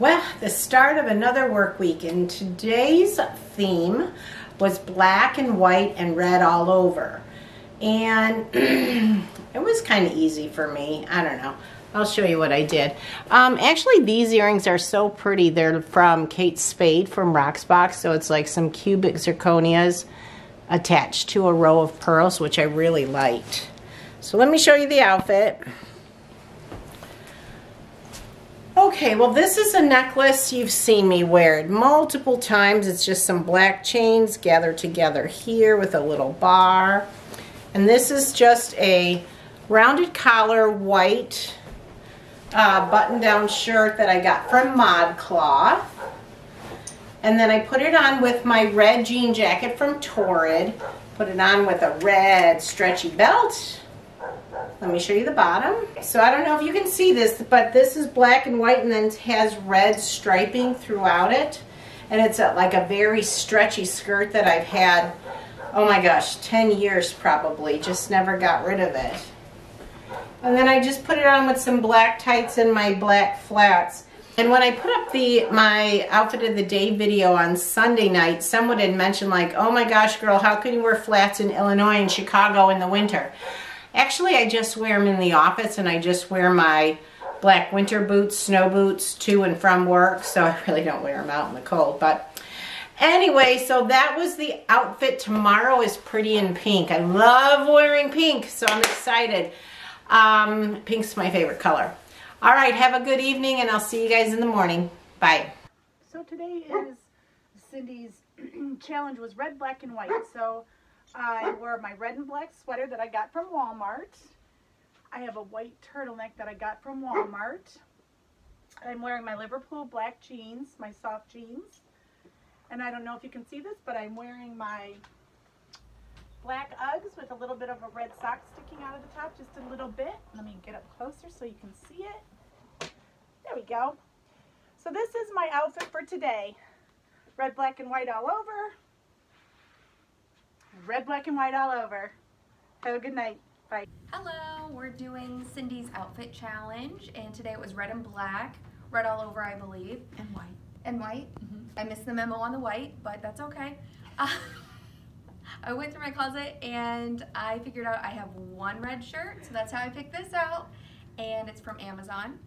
Well, the start of another work week, and today's theme was black and white and red all over. And it was kind of easy for me. I don't know. I'll show you what I did. Um, actually, these earrings are so pretty. They're from Kate Spade from Rocksbox, so it's like some cubic zirconias attached to a row of pearls, which I really liked. So let me show you the outfit. Okay, well this is a necklace you've seen me wear multiple times. It's just some black chains gathered together here with a little bar. And this is just a rounded collar white uh, button-down shirt that I got from ModCloth. And then I put it on with my red jean jacket from Torrid. Put it on with a red stretchy belt let me show you the bottom. So I don't know if you can see this, but this is black and white and then has red striping throughout it. And it's a, like a very stretchy skirt that I've had, oh my gosh, 10 years probably. Just never got rid of it. And then I just put it on with some black tights and my black flats. And when I put up the my outfit of the day video on Sunday night, someone had mentioned like, oh my gosh, girl, how can you wear flats in Illinois and Chicago in the winter? Actually, I just wear them in the office and I just wear my black winter boots, snow boots to and from work. So I really don't wear them out in the cold. But anyway, so that was the outfit. Tomorrow is pretty in pink. I love wearing pink, so I'm excited. Um, pink's my favorite color. All right, have a good evening and I'll see you guys in the morning. Bye. So today is Cindy's challenge was red, black, and white. So I wore my red and black sweater that I got from Walmart. I have a white turtleneck that I got from Walmart. I'm wearing my Liverpool black jeans, my soft jeans. And I don't know if you can see this, but I'm wearing my black Uggs with a little bit of a red sock sticking out of the top, just a little bit. Let me get up closer so you can see it. There we go. So this is my outfit for today. Red, black, and white all over red, black, and white all over. Have a good night. Bye. Hello, we're doing Cindy's outfit challenge, and today it was red and black, red all over, I believe. And white. And white. Mm -hmm. I missed the memo on the white, but that's okay. Uh, I went through my closet and I figured out I have one red shirt, so that's how I picked this out, and it's from Amazon.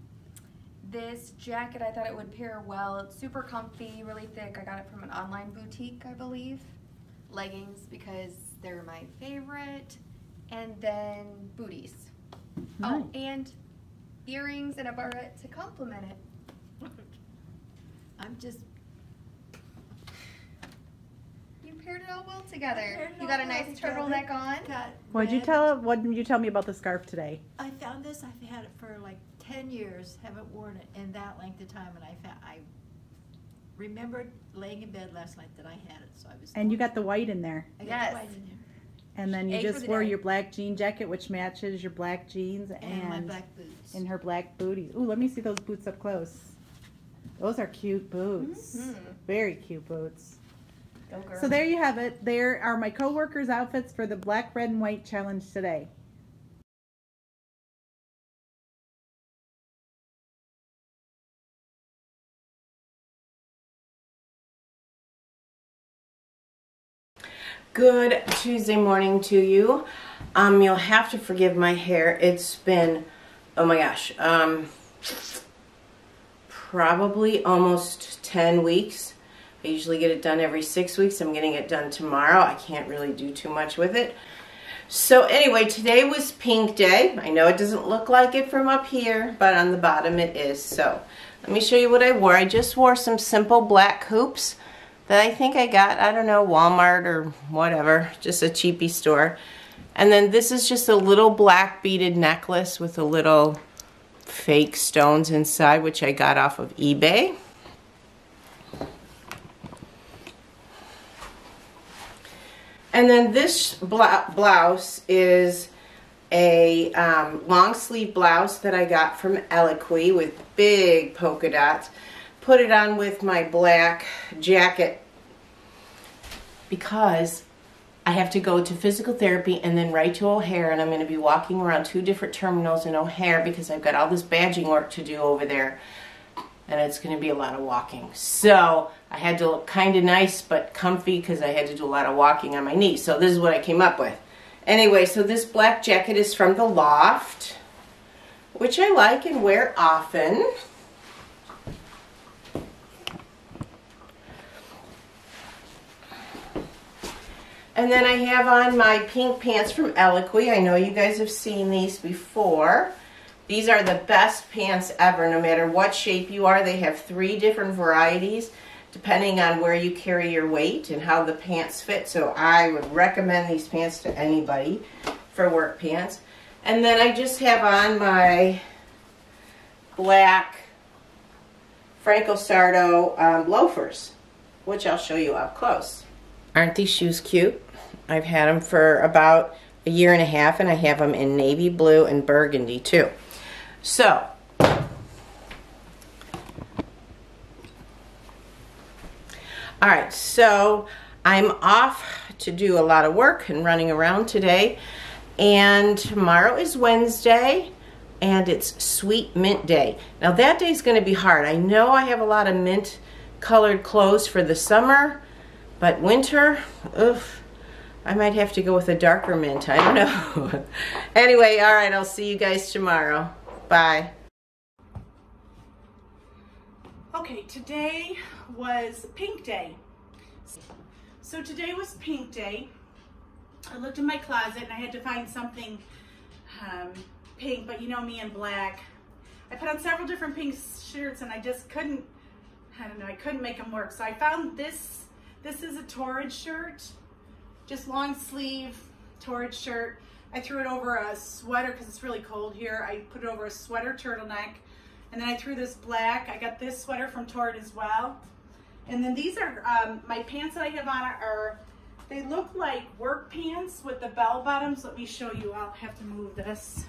This jacket, I thought it would pair well. It's super comfy, really thick. I got it from an online boutique, I believe leggings because they're my favorite, and then booties. Oh, nice. Oh, and earrings and a barrette to complement it. I'm just. You paired it all well together. You got a nice turtleneck on. What'd you tell? What did you tell me about the scarf today? I found this. I've had it for like ten years. Haven't worn it in that length of time, and I found I remembered laying in bed last night that I had it, so I was. And you got the white in there. I got yes. the white in there. And then you just wore day. your black jean jacket, which matches your black jeans and, and my black boots. And her black booties. Ooh, let me see those boots up close. Those are cute boots. Mm -hmm. Very cute boots. So there you have it. There are my co-workers' outfits for the black, red, and white challenge today. Good Tuesday morning to you. Um, you'll have to forgive my hair. It's been, oh my gosh, um, probably almost 10 weeks. I usually get it done every six weeks. I'm getting it done tomorrow. I can't really do too much with it. So anyway, today was pink day. I know it doesn't look like it from up here, but on the bottom it is. So let me show you what I wore. I just wore some simple black hoops that I think I got, I don't know, Walmart or whatever, just a cheapy store. And then this is just a little black beaded necklace with a little fake stones inside, which I got off of eBay. And then this blouse is a um, long sleeve blouse that I got from Eloquii with big polka dots put it on with my black jacket because I have to go to physical therapy and then right to O'Hare and I'm going to be walking around two different terminals in O'Hare because I've got all this badging work to do over there. and it's going to be a lot of walking. So I had to look kind of nice but comfy because I had to do a lot of walking on my knees. So this is what I came up with. Anyway, so this black jacket is from the Loft, which I like and wear often. And then I have on my pink pants from Eloquii. I know you guys have seen these before. These are the best pants ever, no matter what shape you are. They have three different varieties depending on where you carry your weight and how the pants fit. So I would recommend these pants to anybody for work pants. And then I just have on my black Franco Sarto um, loafers, which I'll show you up close. Aren't these shoes cute? I've had them for about a year and a half and I have them in navy blue and burgundy too. So, all right, so I'm off to do a lot of work and running around today. And tomorrow is Wednesday and it's sweet mint day. Now that day is going to be hard. I know I have a lot of mint colored clothes for the summer, but winter, oof, I might have to go with a darker mint. I don't know. anyway, all right, I'll see you guys tomorrow. Bye. Okay, today was pink day. So today was pink day. I looked in my closet and I had to find something um, pink, but you know me in black. I put on several different pink shirts and I just couldn't, I don't know, I couldn't make them work. So I found this, this is a Torrid shirt, just long sleeve Torrid shirt. I threw it over a sweater because it's really cold here. I put it over a sweater turtleneck. And then I threw this black. I got this sweater from Torrid as well. And then these are, um, my pants that I have on are, they look like work pants with the bell bottoms. Let me show you. I'll have to move this.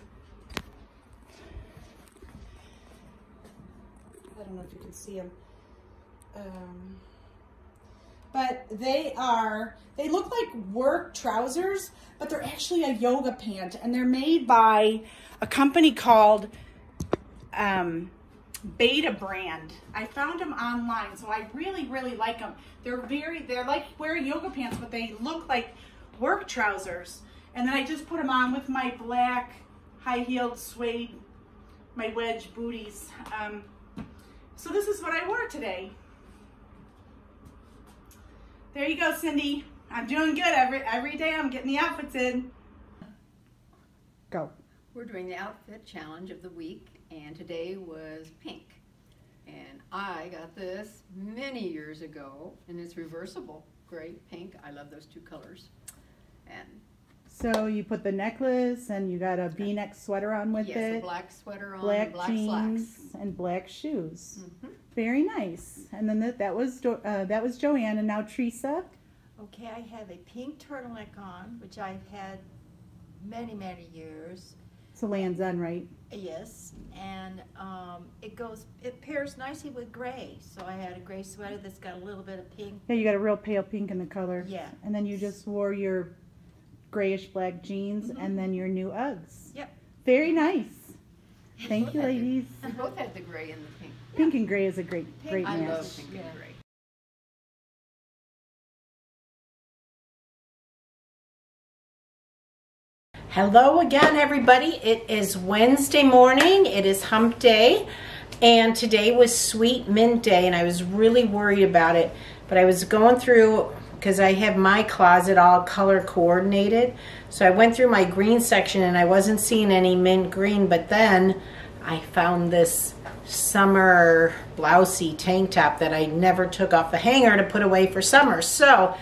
I don't know if you can see them. Um, but they are, they look like work trousers, but they're actually a yoga pant. And they're made by a company called um, Betabrand. I found them online, so I really, really like them. They're very, they're like wearing yoga pants, but they look like work trousers. And then I just put them on with my black high-heeled suede, my wedge booties. Um, so this is what I wore today. There you go, Cindy. I'm doing good every every day. I'm getting the outfits in. Go. We're doing the outfit challenge of the week, and today was pink. And I got this many years ago, and it's reversible. Gray, pink. I love those two colors. And So you put the necklace and you got a V-neck sweater on with it? yes, black sweater on, black black jeans slacks. and black shoes. Mhm. Very nice. And then that, that was Jo- uh, that was Joanne, and now Teresa. Okay, I have a pink turtleneck on, which I've had many, many years. So lands on right. Yes, and um, it goes, it pairs nicely with gray. So I had a gray sweater that's got a little bit of pink. Yeah, you got a real pale pink in the color. Yeah. And then you just wore your grayish black jeans Mhm. and then your new Uggs. Yep. Very nice. Thank you, had the- ladies. We both had the gray and the pink. Pink and gray is a great, Pink- great I match. love pink Yeah. and gray. Hello again, everybody. It is Wednesday morning. It is hump day. And today was sweet mint day, and I was really worried about it. But I was going through, because I have my closet all color coordinated. So I went through my green section and I wasn't seeing any mint green. But then I found this summer blousey tank top that I never took off the hanger to put away for summer. So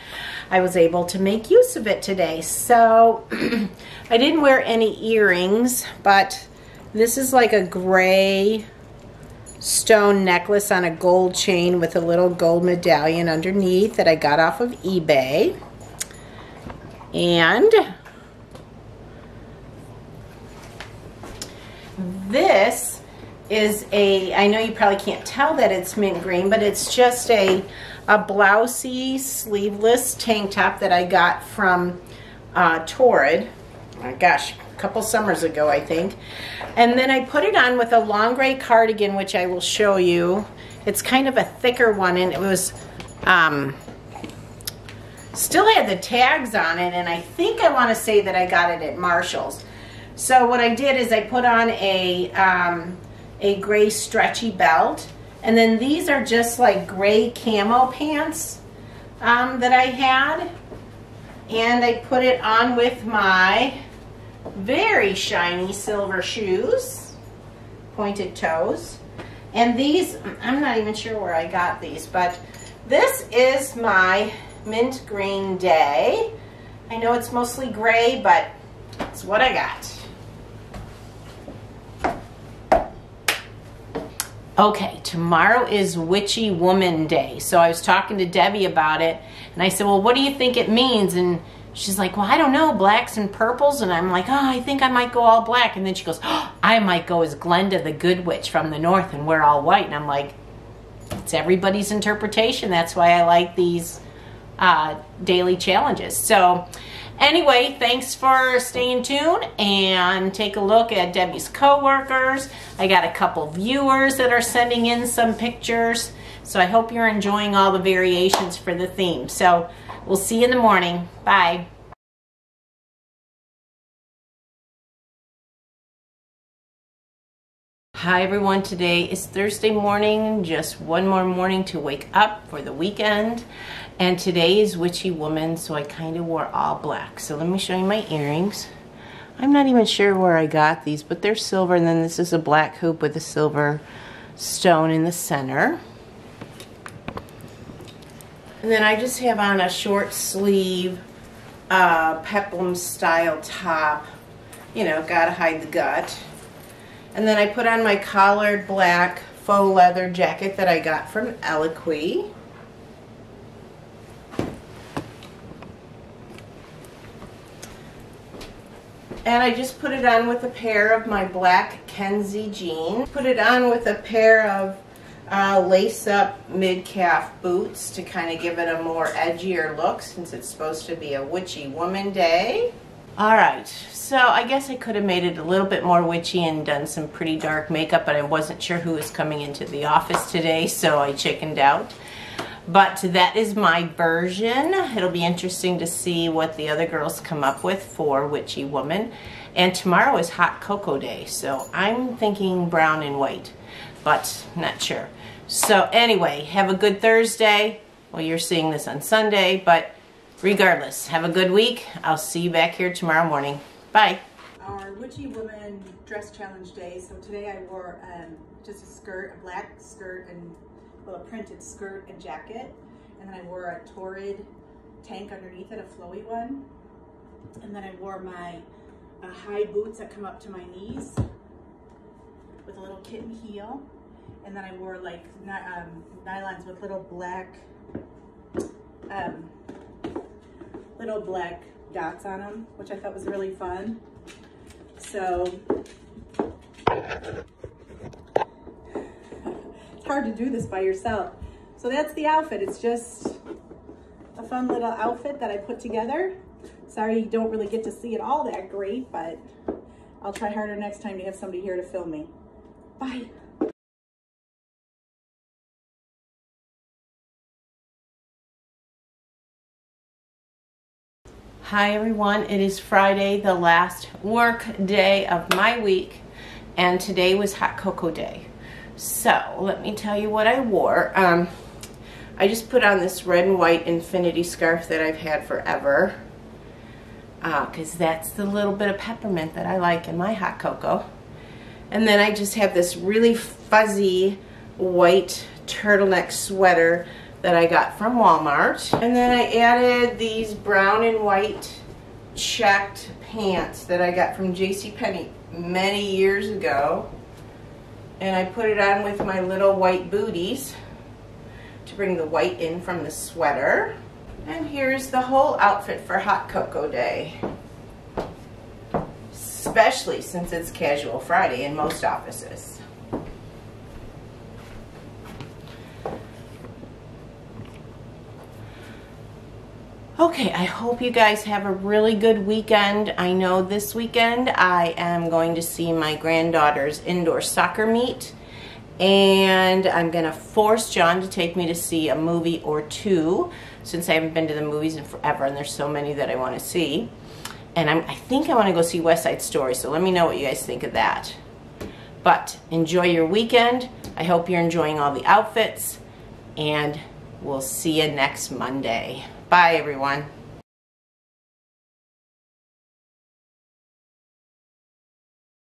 I was able to make use of it today. So I didn't wear any earrings, but this is like a gray stone necklace on a gold chain with a little gold medallion underneath that I got off of eBay. And this is a, I know you probably can't tell that it's mint green, but it's just a, a blousey sleeveless tank top that I got from uh, Torrid. Oh, gosh, a couple summers ago, I think. And then I put it on with a long gray cardigan, which I will show you. It's kind of a thicker one and it was, um, still had the tags on it and I think I want to say that I got it at Marshalls. So what I did is I put on a, um, a gray stretchy belt and then these are just like gray camo pants um, that I had and I put it on with my very shiny silver shoes, pointed toes. And these, I'm not even sure where I got these, but this is my mint green day. I know it's mostly gray, but it's what I got. Okay, tomorrow is Witchy Woman Day. So I was talking to Debbie about it, and I said, Well, what do you think it means? And she's like, Well, I don't know, blacks and purples. And I'm like, Oh, I think I might go all black. And then she goes, oh, I might go as Glenda the Good Witch from the North and wear all white. And I'm like, It's everybody's interpretation. That's why I like these uh, daily challenges. So, Anyway, thanks for staying tuned and take a look at Debbie's coworkers. I got a couple viewers that are sending in some pictures. So I hope you're enjoying all the variations for the theme. So we'll see you in the morning. Bye. Hi everyone, today is Thursday morning, just one more morning to wake up for the weekend. And today is Witchy Woman, so I kind of wore all black. So let me show you my earrings. I'm not even sure where I got these, but they're silver, and then this is a black hoop with a silver stone in the center. And then I just have on a short sleeve uh, peplum style top. You know, gotta hide the gut. And then I put on my collared black faux leather jacket that I got from Eloquii. And I just put it on with a pair of my black Kenzie jeans. Put it on with a pair of uh, lace-up mid-calf boots to kind of give it a more edgier look since it's supposed to be a witchy woman day. All right, so I guess I could have made it a little bit more witchy and done some pretty dark makeup, but I wasn't sure who was coming into the office today, so I chickened out. But that is my version. It'll be interesting to see what the other girls come up with for Witchy Woman. And tomorrow is Hot Cocoa Day, so I'm thinking brown and white, but not sure. So anyway, have a good Thursday. Well, you're seeing this on Sunday, but regardless, have a good week. I'll see you back here tomorrow morning. Bye. Our Witchy Woman Dress Challenge Day. So today I wore um, just a skirt, a black skirt and well, a printed skirt and jacket. And then I wore a Torrid tank underneath it, a flowy one. And then I wore my uh, high boots that come up to my knees with a little kitten heel. And then I wore like um, nylons with little black, um, little black dots on them, which I thought was really fun. So hard to do this by yourself. So that's the outfit. It's just a fun little outfit that I put together. Sorry you don't really get to see it all that great, but I'll try harder next time to have somebody here to film me. Bye. Hi everyone, it is Friday, the last work day of my week, and today was Hot Cocoa Day. So let me tell you what I wore. Um, I just put on this red and white infinity scarf that I've had forever because uh, that's the little bit of peppermint that I like in my hot cocoa. And then I just have this really fuzzy white turtleneck sweater that I got from Walmart. And then I added these brown and white checked pants that I got from JCPenney many years ago and I put it on with my little white booties to bring the white in from the sweater. And here's the whole outfit for Hot Cocoa Day. Especially since it's Casual Friday in most offices. Okay, I hope you guys have a really good weekend. I know this weekend I am going to see my granddaughter's indoor soccer meet And I'm going to force John to take me to see a movie or two since I haven't been to the movies in forever and there's so many that I want to see. And I'm, I think I want to go see West Side Story, so let me know what you guys think of that. But enjoy your weekend. I hope you're enjoying all the outfits, and we'll see you next Monday. Bye, everyone.